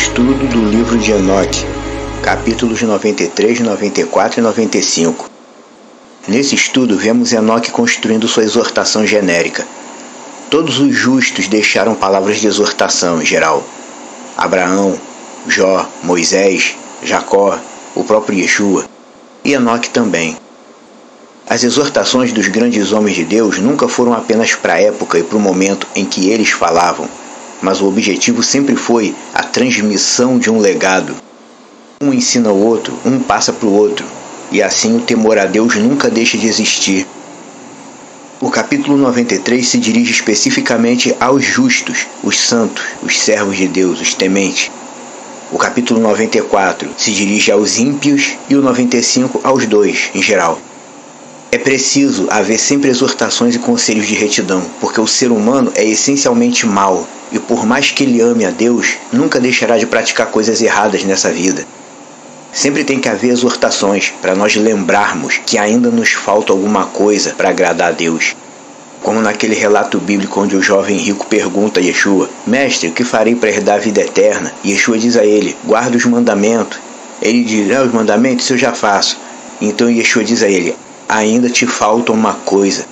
Estudo do livro de Enoque, capítulos 93, 94 e 95. Nesse estudo, vemos Enoque construindo sua exortação genérica. Todos os justos deixaram palavras de exortação em geral. Abraão, Jó, Moisés, Jacó, o próprio Yeshua e Enoque também. As exortações dos grandes homens de Deus nunca foram apenas para a época e para o momento em que eles falavam mas o objetivo sempre foi a transmissão de um legado. Um ensina o outro, um passa para o outro, e assim o temor a Deus nunca deixa de existir. O capítulo 93 se dirige especificamente aos justos, os santos, os servos de Deus, os tementes. O capítulo 94 se dirige aos ímpios e o 95 aos dois, em geral. É preciso haver sempre exortações e conselhos de retidão, porque o ser humano é essencialmente mau e, por mais que ele ame a Deus, nunca deixará de praticar coisas erradas nessa vida. Sempre tem que haver exortações para nós lembrarmos que ainda nos falta alguma coisa para agradar a Deus. Como naquele relato bíblico onde o jovem rico pergunta a Yeshua: Mestre, o que farei para herdar a vida eterna? E Yeshua diz a ele: Guarda os mandamentos. Ele diz: ah, Os mandamentos eu já faço. Então Yeshua diz a ele: ainda te falta uma coisa.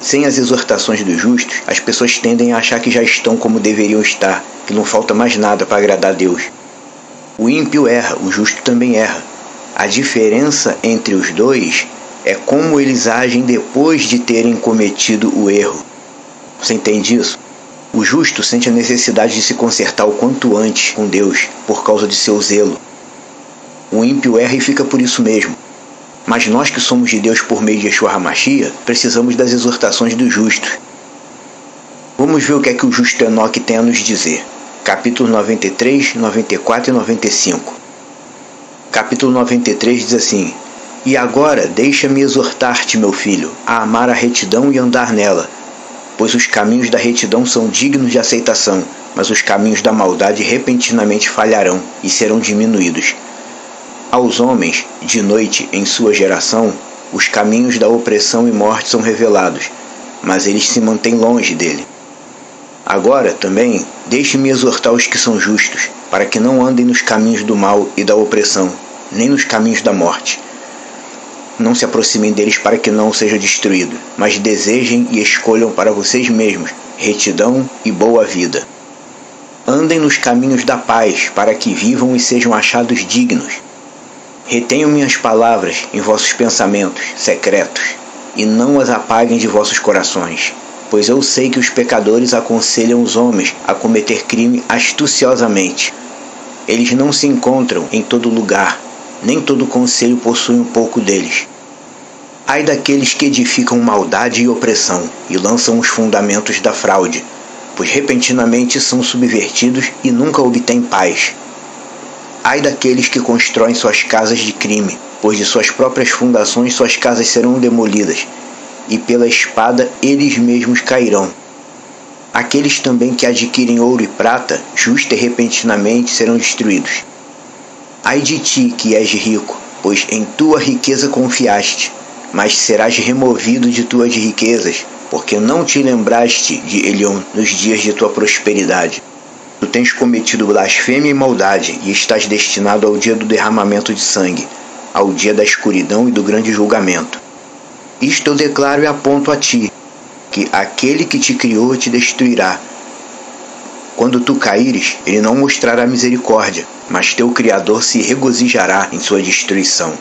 Sem as exortações dos justos, as pessoas tendem a achar que já estão como deveriam estar, que não falta mais nada para agradar a Deus. O ímpio erra, o justo também erra. A diferença entre os dois é como eles agem depois de terem cometido o erro. Você entende isso? O justo sente a necessidade de se consertar o quanto antes com Deus por causa de seu zelo. O ímpio erra e fica por isso mesmo. Mas nós que somos de Deus por meio de Yeshua HaMashiach, precisamos das exortações do justo. Vamos ver o que é que o justo Enoque tem a nos dizer. Capítulo 93, 94 e 95. Capítulo 93 diz assim: E agora deixa-me exortar-te, meu filho, a amar a retidão e andar nela, pois os caminhos da retidão são dignos de aceitação, mas os caminhos da maldade repentinamente falharão e serão diminuídos. Aos homens, de noite em sua geração, os caminhos da opressão e morte são revelados, mas eles se mantêm longe dele. Agora, também, deixe-me exortar os que são justos, para que não andem nos caminhos do mal e da opressão, nem nos caminhos da morte. Não se aproximem deles para que não seja destruído, mas desejem e escolham para vocês mesmos retidão e boa vida. Andem nos caminhos da paz, para que vivam e sejam achados dignos Retenham minhas palavras em vossos pensamentos secretos, e não as apaguem de vossos corações, pois eu sei que os pecadores aconselham os homens a cometer crime astuciosamente. Eles não se encontram em todo lugar, nem todo conselho possui um pouco deles. Ai daqueles que edificam maldade e opressão e lançam os fundamentos da fraude, pois repentinamente são subvertidos e nunca obtêm paz. Ai daqueles que constroem suas casas de crime, pois de suas próprias fundações suas casas serão demolidas, e pela espada eles mesmos cairão. Aqueles também que adquirem ouro e prata, justa e repentinamente serão destruídos. Ai de ti que és rico, pois em tua riqueza confiaste, mas serás removido de tuas riquezas, porque não te lembraste de Elion nos dias de tua prosperidade. Tens cometido blasfêmia e maldade, e estás destinado ao dia do derramamento de sangue, ao dia da escuridão e do grande julgamento. Isto eu declaro e aponto a ti, que aquele que te criou te destruirá. Quando tu caíres, ele não mostrará misericórdia, mas teu Criador se regozijará em sua destruição.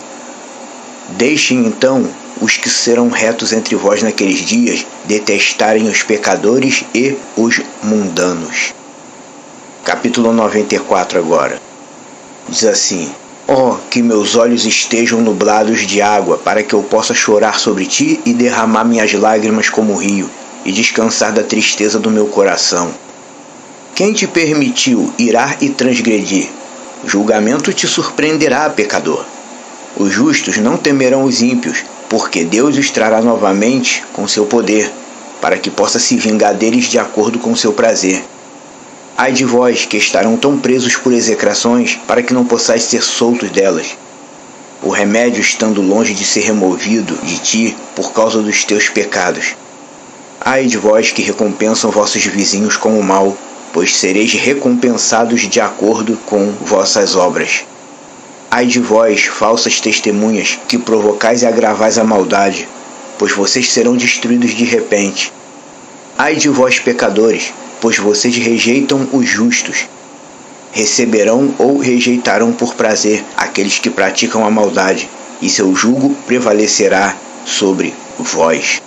Deixem então os que serão retos entre vós naqueles dias detestarem os pecadores e os mundanos capítulo 94 agora. Diz assim: Oh, que meus olhos estejam nublados de água, para que eu possa chorar sobre ti e derramar minhas lágrimas como rio, e descansar da tristeza do meu coração. Quem te permitiu irar e transgredir? Julgamento te surpreenderá, pecador. Os justos não temerão os ímpios, porque Deus os trará novamente com seu poder, para que possa se vingar deles de acordo com seu prazer. Ai de vós que estarão tão presos por execrações para que não possais ser soltos delas. O remédio estando longe de ser removido de ti por causa dos teus pecados. Ai de vós que recompensam vossos vizinhos com o mal, pois sereis recompensados de acordo com vossas obras. Ai de vós, falsas testemunhas, que provocais e agravais a maldade, pois vocês serão destruídos de repente. Ai de vós, pecadores, pois vocês rejeitam os justos. Receberão ou rejeitarão por prazer aqueles que praticam a maldade, e seu jugo prevalecerá sobre vós.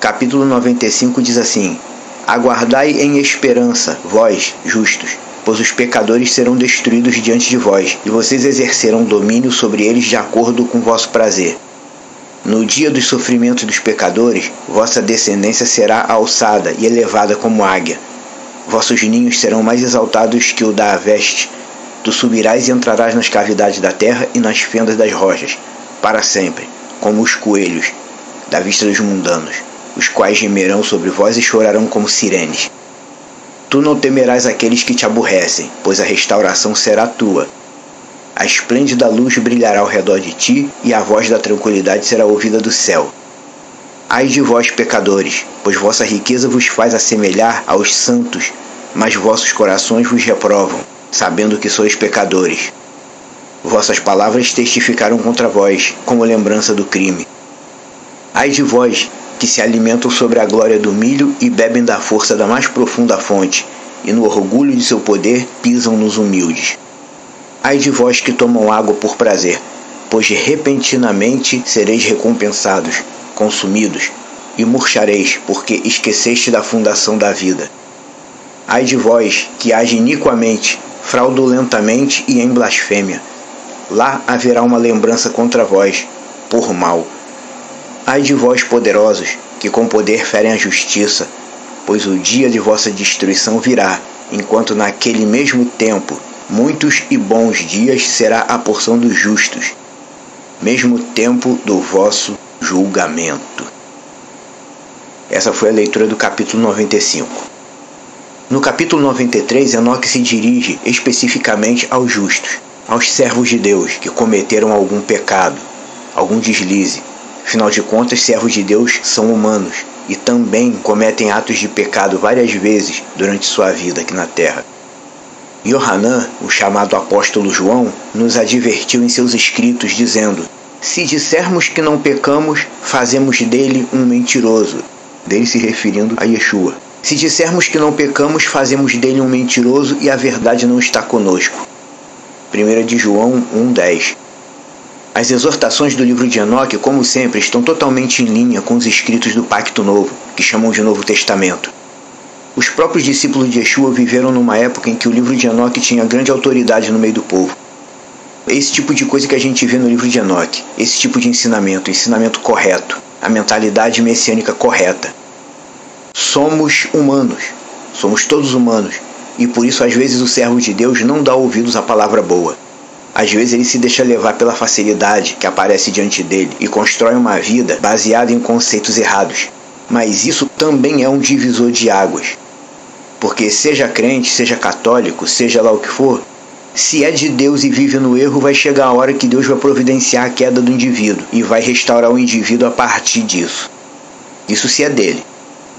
Capítulo 95 diz assim: Aguardai em esperança, vós, justos, pois os pecadores serão destruídos diante de vós, e vocês exercerão domínio sobre eles de acordo com vosso prazer. No dia dos sofrimentos dos pecadores, vossa descendência será alçada e elevada como águia. Vossos ninhos serão mais exaltados que o da veste. Tu subirás e entrarás nas cavidades da terra e nas fendas das rochas, para sempre, como os coelhos, da vista dos mundanos os quais gemerão sobre vós e chorarão como sirenes. Tu não temerás aqueles que te aborrecem, pois a restauração será tua. A esplêndida luz brilhará ao redor de ti, e a voz da tranquilidade será ouvida do céu. Ai de vós, pecadores, pois vossa riqueza vos faz assemelhar aos santos, mas vossos corações vos reprovam, sabendo que sois pecadores. Vossas palavras testificaram contra vós, como lembrança do crime. Ai de vós, que se alimentam sobre a glória do milho e bebem da força da mais profunda fonte, e no orgulho de seu poder pisam nos humildes. Ai de vós que tomam água por prazer, pois repentinamente sereis recompensados, consumidos, e murchareis, porque esqueceste da fundação da vida. Ai de vós que age iniquamente, fraudulentamente e em blasfêmia. Lá haverá uma lembrança contra vós, por mal Ai de vós, poderosos, que com poder ferem a justiça, pois o dia de vossa destruição virá, enquanto naquele mesmo tempo muitos e bons dias será a porção dos justos, mesmo tempo do vosso julgamento. Essa foi a leitura do capítulo 95. No capítulo 93, Enoque se dirige especificamente aos justos, aos servos de Deus que cometeram algum pecado, algum deslize, Afinal de contas, servos de Deus são humanos e também cometem atos de pecado várias vezes durante sua vida aqui na terra. Yohanan, o chamado apóstolo João, nos advertiu em seus escritos dizendo: Se dissermos que não pecamos, fazemos dele um mentiroso. Dele se referindo a Yeshua. Se dissermos que não pecamos, fazemos dele um mentiroso e a verdade não está conosco. 1 de João 1,10 as exortações do livro de Enoque, como sempre, estão totalmente em linha com os escritos do Pacto Novo, que chamam de Novo Testamento. Os próprios discípulos de Yeshua viveram numa época em que o livro de Enoque tinha grande autoridade no meio do povo. Esse tipo de coisa que a gente vê no livro de Enoque, esse tipo de ensinamento, ensinamento correto, a mentalidade messiânica correta. Somos humanos, somos todos humanos, e por isso às vezes o servo de Deus não dá ouvidos à palavra boa. Às vezes ele se deixa levar pela facilidade que aparece diante dele e constrói uma vida baseada em conceitos errados. Mas isso também é um divisor de águas. Porque seja crente, seja católico, seja lá o que for, se é de Deus e vive no erro, vai chegar a hora que Deus vai providenciar a queda do indivíduo e vai restaurar o indivíduo a partir disso. Isso se é dele.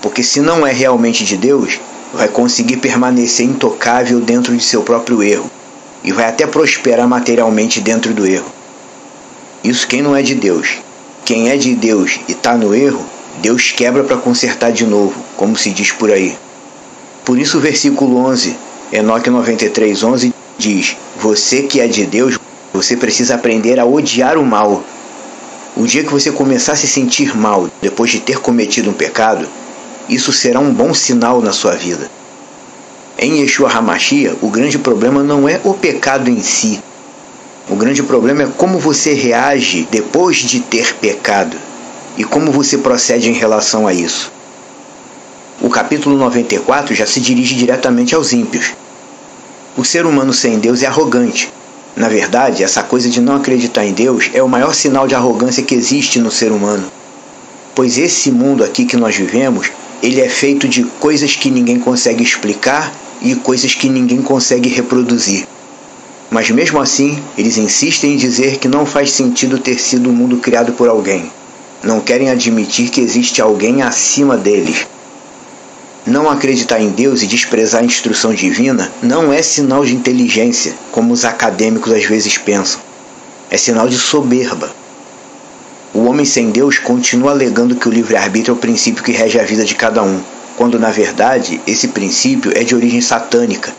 Porque se não é realmente de Deus, vai conseguir permanecer intocável dentro de seu próprio erro e vai até prosperar materialmente dentro do erro. Isso quem não é de Deus. Quem é de Deus e está no erro, Deus quebra para consertar de novo, como se diz por aí. Por isso o versículo 11, Enoque 93, 11 diz: Você que é de Deus, você precisa aprender a odiar o mal. O dia que você começar a se sentir mal depois de ter cometido um pecado, isso será um bom sinal na sua vida. Em Yeshua HaMashiach, o grande problema não é o pecado em si. O grande problema é como você reage depois de ter pecado e como você procede em relação a isso. O capítulo 94 já se dirige diretamente aos ímpios. O ser humano sem Deus é arrogante. Na verdade, essa coisa de não acreditar em Deus é o maior sinal de arrogância que existe no ser humano. Pois esse mundo aqui que nós vivemos, ele é feito de coisas que ninguém consegue explicar e coisas que ninguém consegue reproduzir. Mas mesmo assim, eles insistem em dizer que não faz sentido ter sido um mundo criado por alguém. Não querem admitir que existe alguém acima deles. Não acreditar em Deus e desprezar a instrução divina não é sinal de inteligência, como os acadêmicos às vezes pensam. É sinal de soberba. O homem sem Deus continua alegando que o livre-arbítrio é o princípio que rege a vida de cada um, quando na verdade esse princípio é de origem satânica.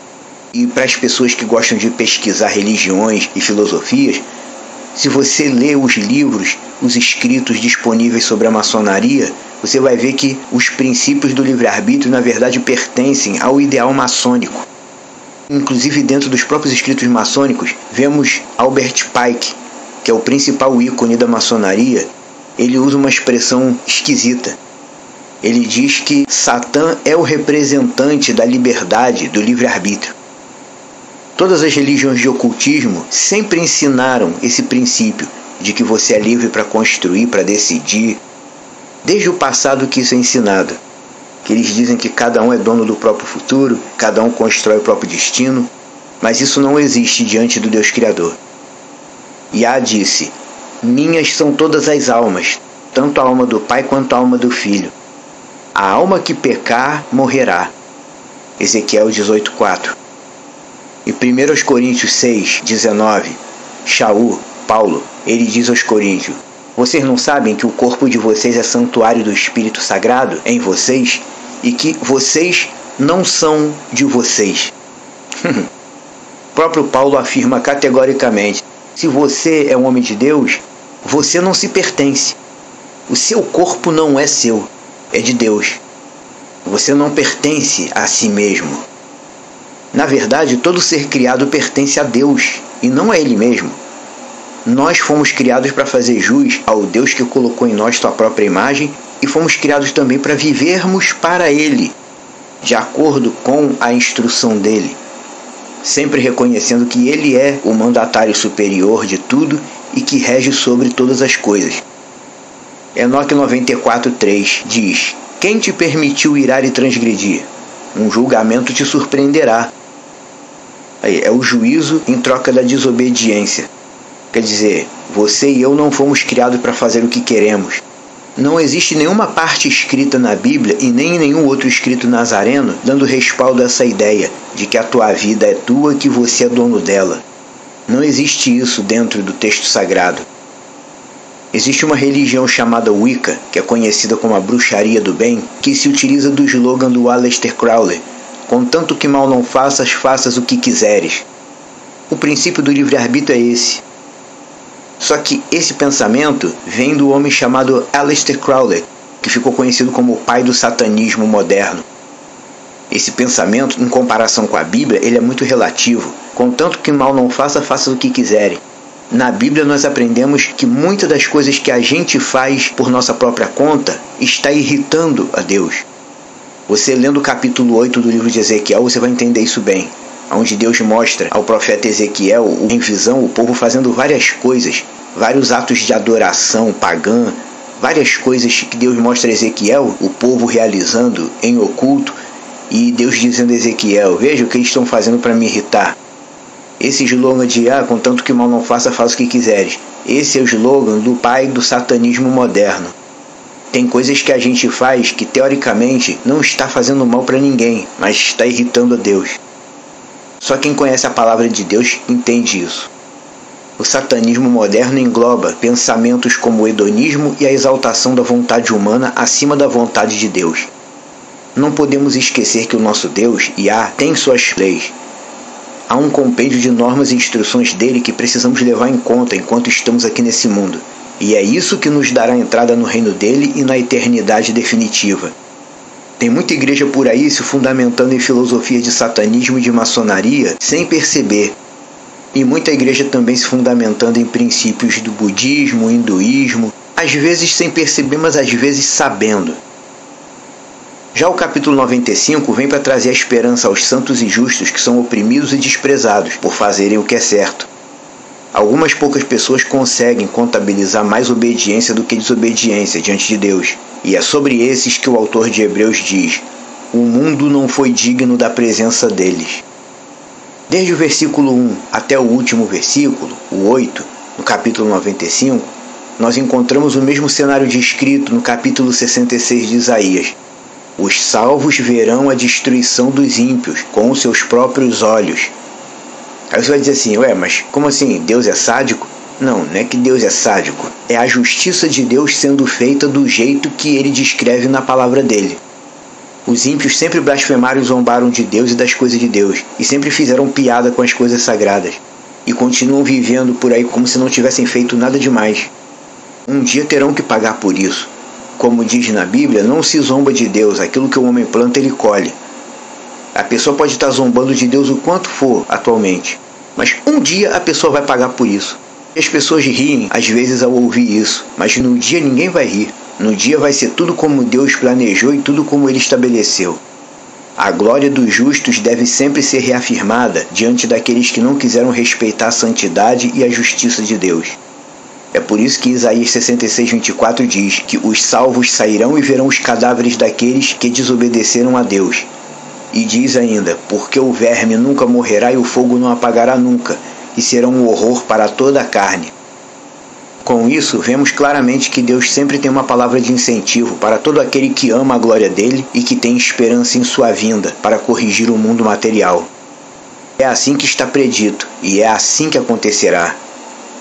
E para as pessoas que gostam de pesquisar religiões e filosofias, se você lê os livros, os escritos disponíveis sobre a maçonaria, você vai ver que os princípios do livre-arbítrio, na verdade, pertencem ao ideal maçônico. Inclusive, dentro dos próprios escritos maçônicos, vemos Albert Pike, que é o principal ícone da maçonaria, ele usa uma expressão esquisita. Ele diz que Satã é o representante da liberdade, do livre-arbítrio. Todas as religiões de ocultismo sempre ensinaram esse princípio de que você é livre para construir, para decidir. Desde o passado que isso é ensinado. Que eles dizem que cada um é dono do próprio futuro, cada um constrói o próprio destino, mas isso não existe diante do Deus Criador. Yah disse: Minhas são todas as almas, tanto a alma do Pai quanto a alma do Filho. A alma que pecar morrerá. Ezequiel 18:4. E 1 Coríntios 6, 19, Shaul, Paulo, ele diz aos Coríntios: Vocês não sabem que o corpo de vocês é santuário do Espírito Sagrado em vocês e que vocês não são de vocês? o próprio Paulo afirma categoricamente: se você é um homem de Deus, você não se pertence. O seu corpo não é seu, é de Deus. Você não pertence a si mesmo. Na verdade, todo ser criado pertence a Deus e não a Ele mesmo. Nós fomos criados para fazer jus ao Deus que colocou em nós sua própria imagem e fomos criados também para vivermos para Ele, de acordo com a instrução dele, sempre reconhecendo que Ele é o mandatário superior de tudo e que rege sobre todas as coisas. Enoque 94:3 diz: Quem te permitiu irar e transgredir? Um julgamento te surpreenderá é o juízo em troca da desobediência. Quer dizer, você e eu não fomos criados para fazer o que queremos. Não existe nenhuma parte escrita na Bíblia e nem nenhum outro escrito nazareno dando respaldo a essa ideia de que a tua vida é tua e que você é dono dela. Não existe isso dentro do texto sagrado. Existe uma religião chamada Wicca, que é conhecida como a bruxaria do bem, que se utiliza do slogan do Aleister Crowley, Contanto que mal não faças, faças o que quiseres. O princípio do livre-arbítrio é esse. Só que esse pensamento vem do homem chamado Aleister Crowley, que ficou conhecido como o pai do satanismo moderno. Esse pensamento, em comparação com a Bíblia, ele é muito relativo. Contanto que mal não faça, faça o que quiserem. Na Bíblia nós aprendemos que muitas das coisas que a gente faz por nossa própria conta está irritando a Deus. Você lendo o capítulo 8 do livro de Ezequiel, você vai entender isso bem. Onde Deus mostra ao profeta Ezequiel, em visão, o povo fazendo várias coisas, vários atos de adoração pagã, várias coisas que Deus mostra a Ezequiel, o povo realizando em oculto, e Deus dizendo a Ezequiel: Veja o que eles estão fazendo para me irritar. Esse slogan de ah, contanto que mal não faça, faça o que quiseres. Esse é o slogan do pai do satanismo moderno. Tem coisas que a gente faz que teoricamente não está fazendo mal para ninguém, mas está irritando a Deus. Só quem conhece a palavra de Deus entende isso. O satanismo moderno engloba pensamentos como o hedonismo e a exaltação da vontade humana acima da vontade de Deus. Não podemos esquecer que o nosso Deus, Yah, tem suas leis. Há um compêndio de normas e instruções dele que precisamos levar em conta enquanto estamos aqui nesse mundo. E é isso que nos dará entrada no reino dele e na eternidade definitiva. Tem muita igreja por aí se fundamentando em filosofia de satanismo e de maçonaria sem perceber. E muita igreja também se fundamentando em princípios do budismo, hinduísmo, às vezes sem perceber, mas às vezes sabendo. Já o capítulo 95 vem para trazer a esperança aos santos e justos que são oprimidos e desprezados por fazerem o que é certo. Algumas poucas pessoas conseguem contabilizar mais obediência do que desobediência diante de Deus, e é sobre esses que o autor de Hebreus diz: O mundo não foi digno da presença deles. Desde o versículo 1 até o último versículo, o 8, no capítulo 95, nós encontramos o mesmo cenário descrito no capítulo 66 de Isaías. Os salvos verão a destruição dos ímpios com os seus próprios olhos. Aí você vai dizer assim, ué, mas como assim? Deus é sádico? Não, não é que Deus é sádico. É a justiça de Deus sendo feita do jeito que ele descreve na palavra dele. Os ímpios sempre blasfemaram e zombaram de Deus e das coisas de Deus, e sempre fizeram piada com as coisas sagradas, e continuam vivendo por aí como se não tivessem feito nada demais. Um dia terão que pagar por isso. Como diz na Bíblia, não se zomba de Deus, aquilo que o homem planta ele colhe. A pessoa pode estar zombando de Deus o quanto for atualmente, mas um dia a pessoa vai pagar por isso. E as pessoas riem às vezes ao ouvir isso, mas no dia ninguém vai rir. No dia vai ser tudo como Deus planejou e tudo como ele estabeleceu. A glória dos justos deve sempre ser reafirmada diante daqueles que não quiseram respeitar a santidade e a justiça de Deus. É por isso que Isaías 66, 24 diz que os salvos sairão e verão os cadáveres daqueles que desobedeceram a Deus. E diz ainda: Porque o verme nunca morrerá e o fogo não apagará nunca, e será um horror para toda a carne. Com isso, vemos claramente que Deus sempre tem uma palavra de incentivo para todo aquele que ama a glória dele e que tem esperança em sua vinda para corrigir o mundo material. É assim que está predito e é assim que acontecerá.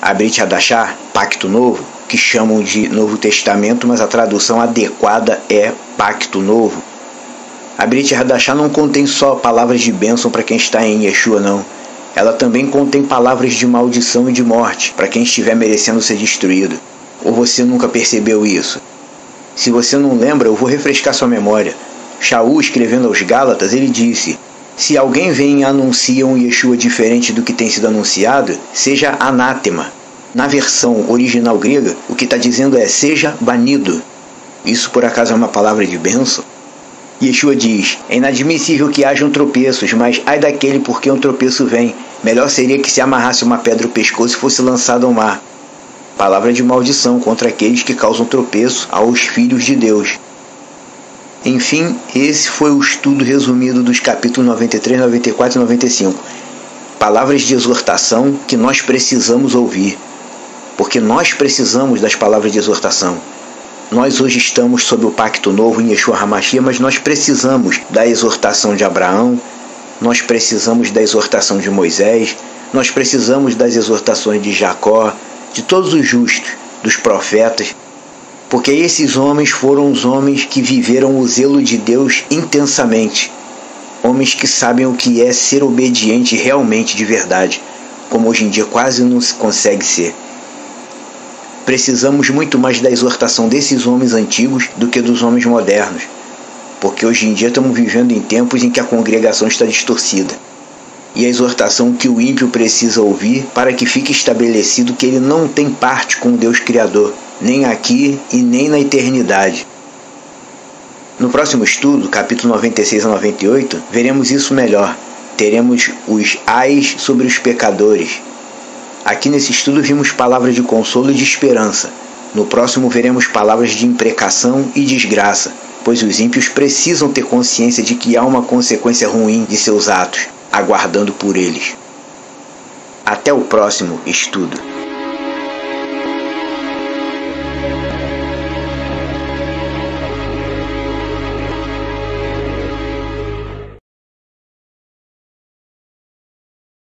A Brit Hadashah, Pacto Novo, que chamam de Novo Testamento, mas a tradução adequada é Pacto Novo. A Brit Hadashah não contém só palavras de bênção para quem está em Yeshua, não ela também contém palavras de maldição e de morte para quem estiver merecendo ser destruído. Ou você nunca percebeu isso? Se você não lembra, eu vou refrescar sua memória. Shaul, escrevendo aos Gálatas, ele disse: Se alguém vem e anuncia um Yeshua diferente do que tem sido anunciado, seja anátema. Na versão original grega, o que está dizendo é: seja banido. Isso por acaso é uma palavra de bênção? Yeshua diz: É inadmissível que hajam tropeços, mas ai daquele por quem um tropeço vem. Melhor seria que se amarrasse uma pedra no pescoço e fosse lançado ao mar. Palavra de maldição contra aqueles que causam tropeço aos filhos de Deus. Enfim, esse foi o estudo resumido dos capítulos 93, 94 e 95. Palavras de exortação que nós precisamos ouvir, porque nós precisamos das palavras de exortação. Nós hoje estamos sob o pacto novo em Yeshua HaMashiach, mas nós precisamos da exortação de Abraão, nós precisamos da exortação de Moisés, nós precisamos das exortações de Jacó, de todos os justos, dos profetas, porque esses homens foram os homens que viveram o zelo de Deus intensamente, homens que sabem o que é ser obediente realmente de verdade, como hoje em dia quase não se consegue ser. Precisamos muito mais da exortação desses homens antigos do que dos homens modernos, porque hoje em dia estamos vivendo em tempos em que a congregação está distorcida. E a exortação que o ímpio precisa ouvir para que fique estabelecido que ele não tem parte com Deus Criador, nem aqui e nem na eternidade. No próximo estudo, capítulo 96 a 98, veremos isso melhor. Teremos os ais sobre os pecadores, Aqui nesse estudo vimos palavras de consolo e de esperança. No próximo veremos palavras de imprecação e desgraça, pois os ímpios precisam ter consciência de que há uma consequência ruim de seus atos, aguardando por eles. Até o próximo estudo.